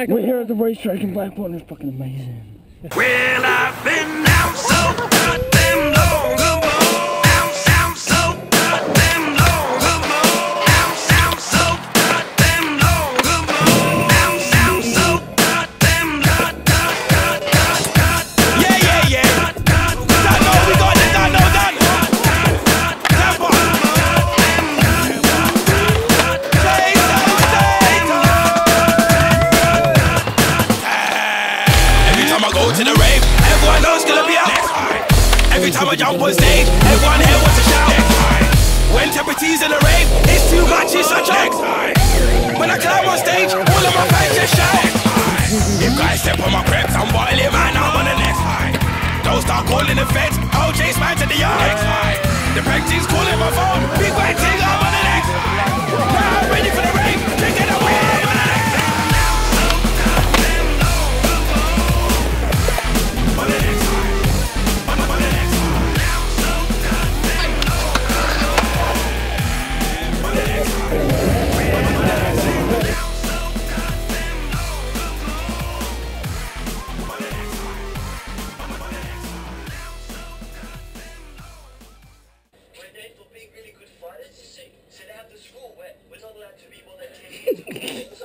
We're here at the racetrack in Blackburn. It's fucking amazing. Well, I've been out so goddamn time I jump on stage, everyone here wants to shout. When Tempa T's in the rave, it's too much, it's such a When I climb on stage, all of my fans just shout. If guys step on my preps, I'm boiling man, I'm on the next high. Don't start calling the feds, OJ's man to